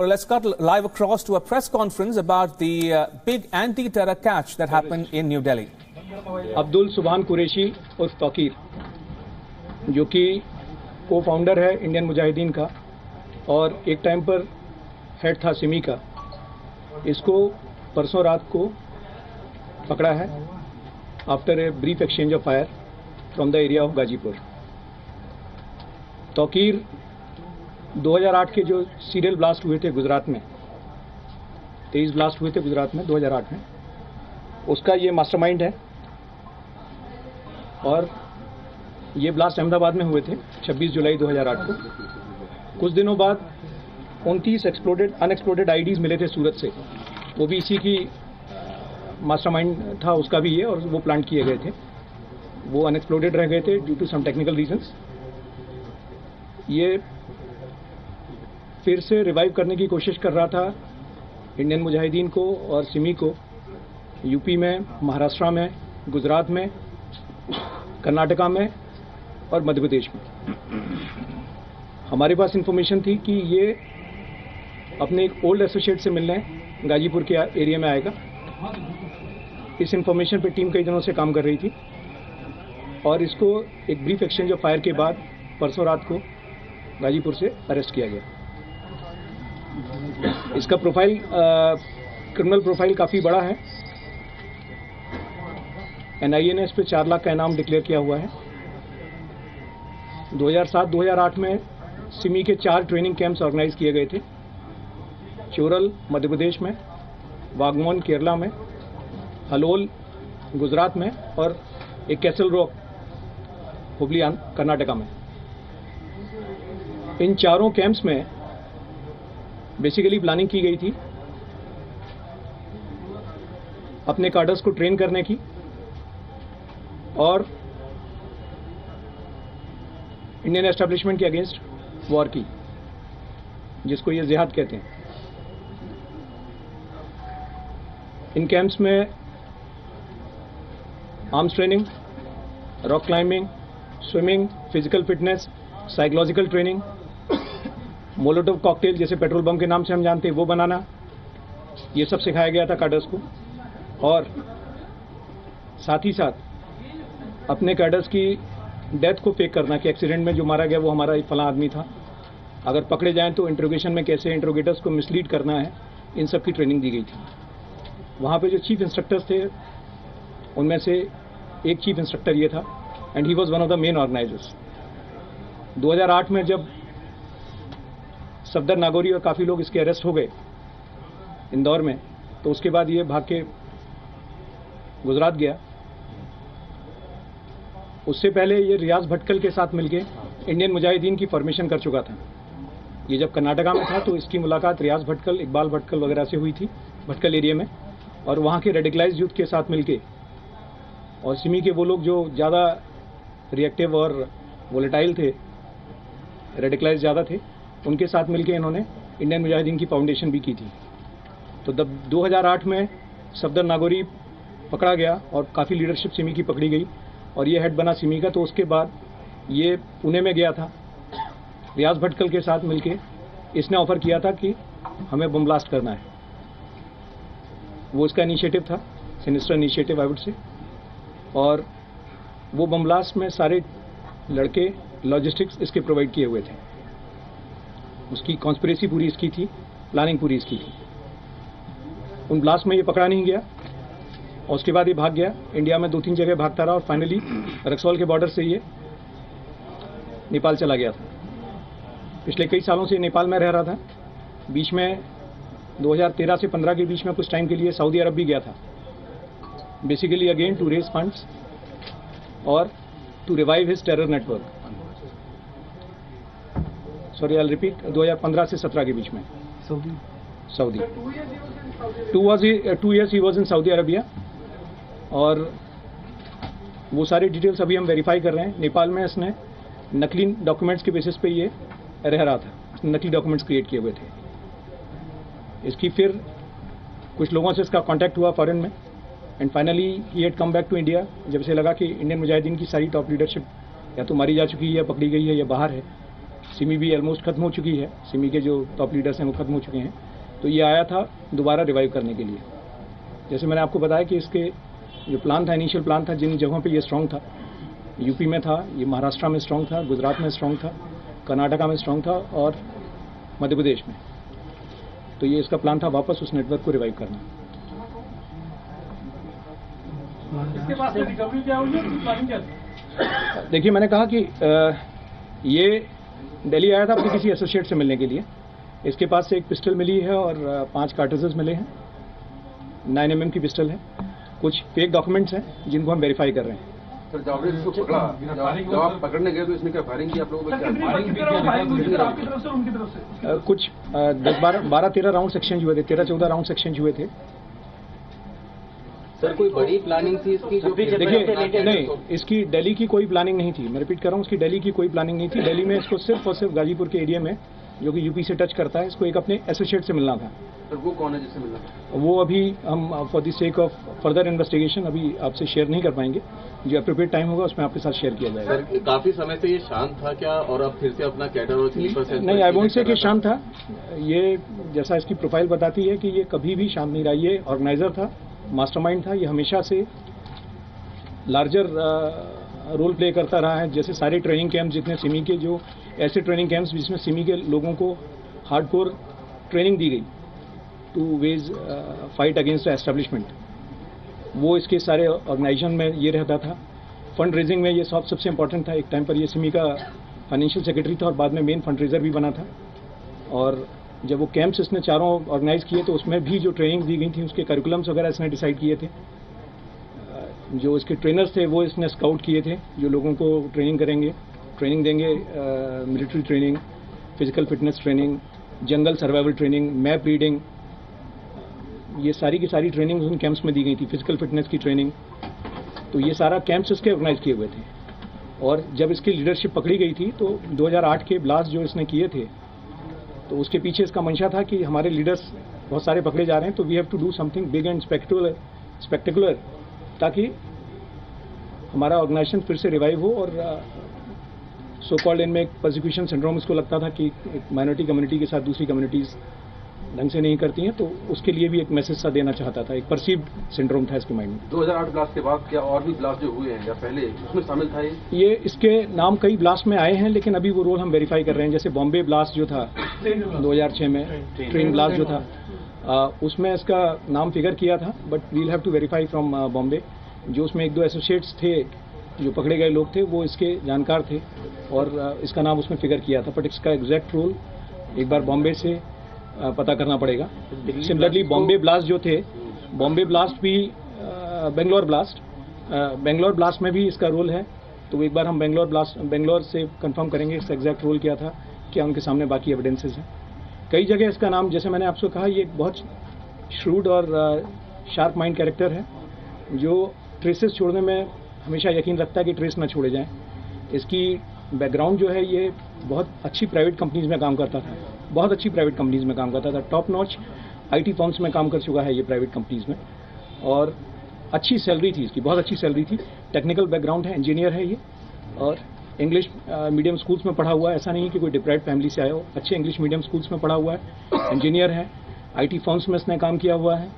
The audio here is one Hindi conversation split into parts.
Well, let's cut live across to a press conference about the uh, big anti-terror catch that happened in New Delhi. Abdul सुबहान कुरैशी उर्फ़ तौकीर जो कि को फाउंडर है इंडियन मुजाहिदीन का और एक टाइम पर हेड था सिमी का इसको परसों रात को पकड़ा है after a brief exchange of fire from the area of Ghazipur Tauqeer 2008 के जो सीरियल ब्लास्ट हुए थे गुजरात में, तेईस ब्लास्ट हुए थे गुजरात में 2008 में, उसका ये मास्टरमाइंड है। और ये ब्लास्ट अहमदाबाद में हुए थे 26 जुलाई 2008 को। कुछ दिनों बाद 29 एक्सप्लोडेड अनएक्सप्लोडेड आईडीज मिले थे सूरत से। वो भी इसी की मास्टरमाइंड था, उसका भी ये, और वो प्लांट किए गए थे। वो अनएक्सप्लोडेड रह गए थे due to some technical reasons ये फिर से रिवाइव करने की कोशिश कर रहा था इंडियन मुजाहिदीन को और सिमी को यूपी में महाराष्ट्र में गुजरात में कर्नाटका में और मध्य प्रदेश में। हमारे पास इंफॉर्मेशन थी कि ये अपने एक ओल्ड एसोसिएट से मिलने गाजीपुर के एरिया में आएगा। इस इंफॉर्मेशन पे टीम कई दिनों से काम कर रही थी और इसको एक ब्रीफ एक्सचेंज ऑफ़ फायर के बाद परसों रात को गाजीपुर से अरेस्ट किया गया। इसका प्रोफ़ाइल क्रिमिनल प्रोफ़ाइल काफ़ी बड़ा है। एनआईए ने इस पर चार लाख का इनाम डिक्लेयर किया हुआ है। 2007-2008 में सिमी के चार ट्रेनिंग कैंप्स ऑर्गेनाइज किए गए थे। चोरल मध्य प्रदेश में, वागमोन, केरला में, हलोल, गुजरात में और एक कैसल रॉक हुबली, कर्नाटका में। इन चारों कैंप्स में बेसिकली प्लानिंग की गई थी। अपने कार्डर्स को ट्रेन करने की और इंडियन एस्टेब्लिशमेंट के अगेंस्ट वॉर की, जिसको ये जिहाद कहते हैं। इन कैंप्स में arms training rock climbing swimming physical fitness psychological training Molotov cocktail जैसे पेट्रोल बम के नाम से हम जानते हैं, वो बनाना। ये सब सिखाया गया था कैडर्स को। और साथ ही साथ अपने कैडर्स की डेथ को फेक करना, कि एक्सीडेंट में जो मारा गया वो हमारा फला आदमी था। अगर पकड़े जाएँ तो इंट्रोगेशन में कैसे इंट्रोगेटर्स को मिसलीड करना है, इन सब की ट्रेनिंग दी गई थी। वहाँ पे जो चीफ इंस्ट्रक्टर्स थे, उनमें से एक चीफ इंस्ट्रक्टर ये था and he was one of the main organisers 2008 में जब सफदर नागौरी और काफ़ी लोग इसके अरेस्ट हो गए इंदौर में। तो उसके बाद ये भाग के गुजरात गया। उससे पहले ये रियाज भटकल के साथ मिलके इंडियन मुजाहिदीन की फॉर्मेशन कर चुका था। ये जब कर्नाटका में था तो इसकी मुलाकात रियाज भटकल, इकबाल भटकल वगैरह से हुई थी, भटकल एरिया में। और वहाँ के रेडिकलाइज यूथ के साथ मिलके, और सिमी के वो लोग जो ज़्यादा रिएक्टिव और वोलेटाइल थे रेडिकलाइज ज़्यादा थे उनके साथ मिलकर इन्होंने इंडियन मुजाहिदीन की फाउंडेशन भी की थी। तो जब 2008 में सफदर नागौरी पकड़ा गया और काफ़ी लीडरशिप सिमी की पकड़ी गई और ये हेड बना सिमी का तो उसके बाद ये पुणे में गया था। रियाज भटकल के साथ मिलके इसने ऑफ़र किया था कि हमें बम ब्लास्ट करना है। वो इसका इनिशिएटिव था सिनिस्टर इनिशिएटिव आई से और वो बम ब्लास्ट में सारे लड़के लॉजिस्टिक्स इसके प्रोवाइड किए हुए थे। उसकी कॉन्स्परेसी पूरी इसकी थी प्लानिंग पूरी इसकी थी। उन ब्लास्ट में ये पकड़ा नहीं गया और उसके बाद ये भाग गया। इंडिया में दो तीन जगह भागता रहा और फाइनली रक्सौल के बॉर्डर से ये नेपाल चला गया था। पिछले कई सालों से नेपाल में रह रहा था। बीच में 2013 से 15 के बीच में कुछ टाइम के लिए सऊदी अरब भी गया था। Basically again to raise funds और to revive his terror network sorry I repeat 2015 से 17 के बीच में। Saudi. Saudi. Two was two years he was in Saudi Arabia और वो सारी डिटेल्स अभी हम वेरीफाई कर रहे हैं। नेपाल में इसने नकली डॉक्यूमेंट्स के बेसिस पे ये रह रहा था। नकली डॉक्यूमेंट्स क्रिएट किए हुए थे। इसकी फिर कुछ लोगों से इसका कांटेक्ट हुआ फॉरेन में। And finally he had come back to India जब से लगा कि इंडियन मुजाहिदीन की सारी टॉप लीडरशिप या तो मारी जा चुकी है या पकड़ी गई है या बाहर है। सिमी भी ऑलमोस्ट खत्म हो चुकी है। सिमी के जो टॉप लीडर्स हैं वो खत्म हो चुके हैं। तो ये आया था दोबारा रिवाइव करने के लिए। जैसे मैंने आपको बताया कि इसके जो प्लान था इनिशियल प्लान था जिन जगहों पे ये स्ट्रांग था यूपी में था ये महाराष्ट्र में स्ट्रांग था गुजरात में स्ट्रांग था कर्नाटका में स्ट्रांग था और मध्य प्रदेश में। तो ये इसका प्लान था वापस उस नेटवर्क को रिवाइव करना। देखिए मैंने कहा कि ये दिल्ली आया था अपने किसी एसोसिएट से मिलने के लिए। इसके पास से एक पिस्टल मिली है और पाँच कार्टरेजेस मिले हैं। नाइन एम की पिस्टल है। कुछ फेक डॉक्यूमेंट्स हैं जिनको हम वेरीफाई कर रहे हैं। सर इसको पकड़ा जब आप पकड़ने गए तो इसने क्या फायरिंग की आप लोगों को कुछ दस बारह बारह तेरह राउंड एक्सचेंज हुए थे तेरह चौदह राउंड एक्सचेंज हुए थे। सर कोई बड़ी प्लानिंग थी इसकी जो देखिए नहीं इसकी दिल्ली की कोई प्लानिंग नहीं थी। मैं रिपीट कर रहा हूँ उसकी दिल्ली की कोई प्लानिंग नहीं थी। दिल्ली में इसको सिर्फ़ और सिर्फ़ गाजीपुर के एरिया में जो कि यूपी से टच करता है इसको एक अपने एसोसिएट से मिलना था। सर वो कौन है जिससे मिलना था? वो अभी हम for the sake of further investigation अभी आपसे शेयर नहीं कर पाएँगे। जो अप्रोप्रिएट टाइम होगा उसमें आपके साथ शेयर किया जाएगा। सर काफ़ी समय से ये शांत था क्या? और अब फिर से अपना कैडर और स्लीपर नहीं आई वोंट से कि शांत था। ये जैसा इसकी प्रोफ़ाइल बताती है कि ये कभी भी शांत नहीं रहा। ये ऑर्गेनाइजर था। मास्टरमाइंड था, ये हमेशा से लार्जर रोल प्ले करता रहा है। जैसे सारे ट्रेनिंग कैंप जितने सिमी के, जो ऐसे ट्रेनिंग कैंप्स जिसमें सिमी के लोगों को हार्डकोर ट्रेनिंग दी गई to wage fight against the establishment वो इसके सारे ऑर्गेनाइजेशन में ये रहता था। फंड रेजिंग में ये सब, सबसे इंपॉर्टेंट था। एक टाइम पर ये सिमी का फाइनेंशियल सेक्रेटरी था और बाद में मेन फंड रेजर भी बना था। और जब वो कैंप्स इसने चारों ऑर्गेनाइज किए तो उसमें भी जो ट्रेनिंग दी गई थी, उसके करिकुलम्स वगैरह इसने डिसाइड किए थे। जो इसके ट्रेनर्स थे, वो इसने स्काउट किए थे, जो लोगों को ट्रेनिंग करेंगे। ट्रेनिंग देंगे military training physical fitness training jungle survival training map reading ये सारी की सारी ट्रेनिंग उन कैंप्स में दी गई थी फ़िज़िकल फिटनेस की ट्रेनिंग तो ये सारा कैंप्स इसके ऑर्गेनाइज किए हुए थे। और जब इसकी लीडरशिप पकड़ी गई थी तो 2008 के ब्लास्ट जो इसने किए थे तो उसके पीछे इसका मंशा था कि हमारे लीडर्स बहुत सारे पकड़े जा रहे हैं तो we have to do something big and spectacular spectacular ताकि हमारा ऑर्गेनाइजेशन फिर से रिवाइव हो और सो कॉल्ड इनमें एक प्रोसिक्यूशन सिंड्रोम इसको लगता था कि माइनॉरिटी कम्युनिटी के साथ दूसरी कम्युनिटीज़ ढंग से नहीं करती हैं तो उसके लिए भी एक मैसेज सा देना चाहता था एक परसीव्ड सिंड्रोम था इसके माइंड में। 2008 ब्लास्ट के बाद क्या और भी ब्लास्ट जो हुए हैं या पहले उसमें शामिल था ये? ये इसके नाम कई ब्लास्ट में आए हैं लेकिन अभी वो रोल हम वेरीफाई कर रहे हैं जैसे बॉम्बे ब्लास्ट जो था 2006 में ट्रेन ब्लास्ट जो था आ, उसमें इसका नाम फिगर किया था but we'll have to verify from Bombay जो उसमें एक दो एसोसिएट्स थे जो पकड़े गए लोग थे वो इसके जानकार थे और इसका नाम उसमें फिगर किया था बट इसका एग्जैक्ट रोल एक बार बॉम्बे से पता करना पड़ेगा। सिमिलरली बॉम्बे ब्लास्ट जो थे बॉम्बे ब्लास्ट भी बेंगलोर ब्लास्ट बेंगलोर ब्लास्ट में भी इसका रोल है। तो एक बार हम बेंगलोर ब्लास्ट बेंगलोर से कंफर्म करेंगे इसका एग्जैक्ट रोल क्या था क्या उनके सामने बाकी एविडेंसेस हैं। कई जगह इसका नाम जैसे मैंने आपसे कहा ये बहुत श्रूड और शार्प माइंड कैरेक्टर है जो ट्रेसेस छोड़ने में हमेशा यकीन रखता है कि ट्रेस ना छोड़े जाएँ। इसकी बैकग्राउंड जो है ये बहुत अच्छी प्राइवेट कंपनीज़ में काम करता था। बहुत अच्छी प्राइवेट कंपनीज़ में काम करता था। टॉप नॉच आईटी फर्म्स में काम कर चुका है ये प्राइवेट कंपनीज़ में। और अच्छी सैलरी थी इसकी, बहुत अच्छी सैलरी थी। टेक्निकल बैकग्राउंड है इंजीनियर है ये। और इंग्लिश मीडियम स्कूल्स में पढ़ा हुआ है। ऐसा नहीं है कि कोई डिप्राइव फैमिली से आया हो। अच्छे इंग्लिश मीडियम स्कूल्स में पढ़ा हुआ है। इंजीनियर है। आईटी फॉर्म्स में इसने काम किया हुआ है।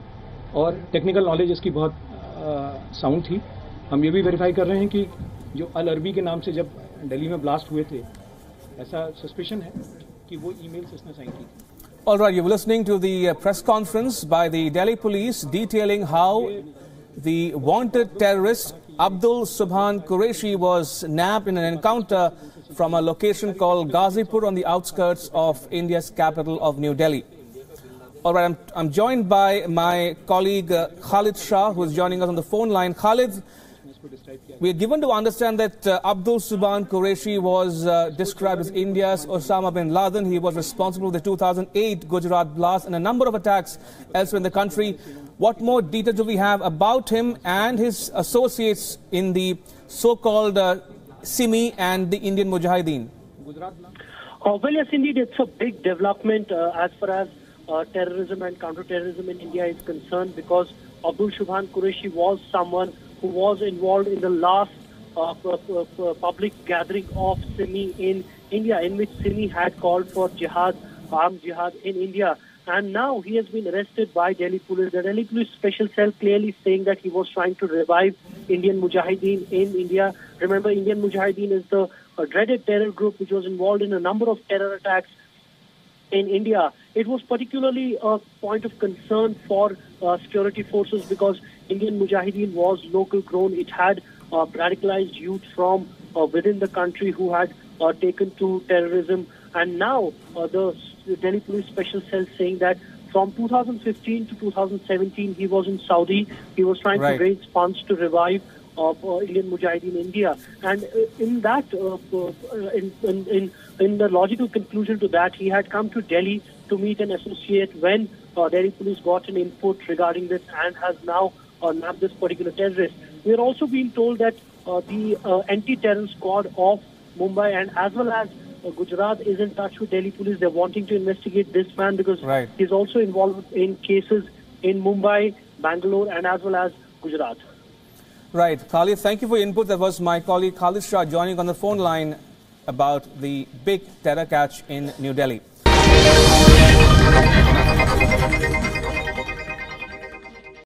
और टेक्निकल नॉलेज इसकी बहुत साउंड थी। हम ये भी वेरीफाई कर रहे हैं कि जो अल अरबी के नाम से जब दिल्ली में ब्लास्ट हुए थे ऐसा सस्पेशन है कि वो ईमेल्स इसने साइन की थी All right, you were listening to the uh, press conference by the Delhi police detailing how the wanted terrorist Abdul Subhan Qureshi was nabbed in an encounter from a location called Ghazipur on the outskirts of India's capital of New Delhi. All right, I'm, I'm joined by my colleague uh, Khalid Shah, who is joining us on the phone line. Khalid, we are given to understand that uh, Abdul Subhan Qureshi was uh, described as India's Osama bin Laden. He was responsible for the 2008 Gujarat blast and a number of attacks elsewhere in the country. What more details do we have about him and his associates in the so-called uh, Simi and the Indian Mujahideen? Uh, well, yes, indeed, it's a big development uh, as far as uh, terrorism and counter-terrorism in India is concerned because Abdul Shubhan Qureshi was someone who was involved in the last uh, public gathering of Simi in India, in which Simi had called for jihad, armed jihad in India. And now he has been arrested by Delhi police. The Delhi police special cell clearly saying that he was trying to revive Indian Mujahideen in India. Remember, Indian Mujahideen is the uh, dreaded terror group which was involved in a number of terror attacks in India. It was particularly a point of concern for uh, security forces because Indian Mujahideen was local grown. It had uh, radicalized youth from uh, within the country who had uh, taken to terrorism. And now uh, the Delhi Police Special Cell saying that from 2015 to 2017, he was in Saudi. He was trying right. to raise funds to revive of uh, Indian Mujahideen India. And uh, in that, uh, uh, in, in, in, the logical conclusion to that, he had come to Delhi to meet an associate when uh, Delhi police got an input regarding this and has now uh, nabbed this particular terrorist. We are also being told that the anti-terror squad of Mumbai and as well as Gujarat is in touch with Delhi police. They're wanting to investigate this man because right. he's also involved in cases in Mumbai, Bangalore, and as well as Gujarat. Right. Khalid, thank you for your input. That was my colleague Khalid Shah joining on the phone line about the big terror catch in New Delhi.